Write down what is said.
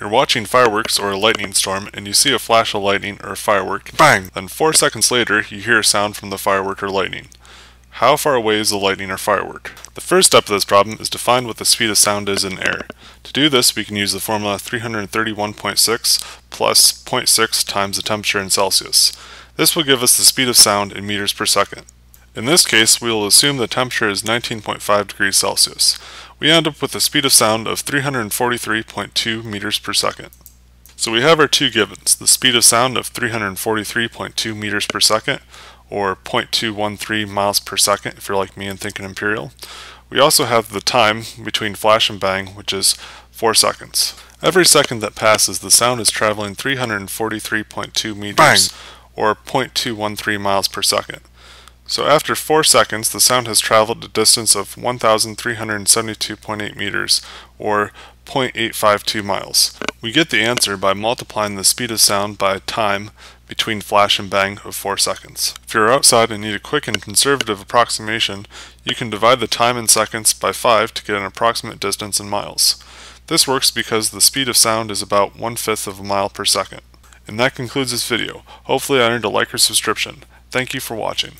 You're watching fireworks or a lightning storm and you see a flash of lightning or a firework, bang! Then four seconds later you hear a sound from the firework or lightning. How far away is the lightning or firework? The first step of this problem is to find what the speed of sound is in air. To do this we can use the formula 331.6 plus 0.6 times the temperature in Celsius. This will give us the speed of sound in meters per second. In this case, we will assume the temperature is 19.5 degrees Celsius. We end up with a speed of sound of 343.2 meters per second. So we have our two givens, the speed of sound of 343.2 meters per second, or 0.213 miles per second if you're like me and thinking imperial. We also have the time between flash and bang, which is 4 seconds. Every second that passes, the sound is traveling 343.2 meters, bang. or 0.213 miles per second. So after 4 seconds, the sound has traveled a distance of 1,372.8 meters, or 0.852 miles. We get the answer by multiplying the speed of sound by time between flash and bang of 4 seconds. If you're outside and need a quick and conservative approximation, you can divide the time in seconds by 5 to get an approximate distance in miles. This works because the speed of sound is about one-fifth of a mile per second. And that concludes this video. Hopefully I earned a like or subscription. Thank you for watching.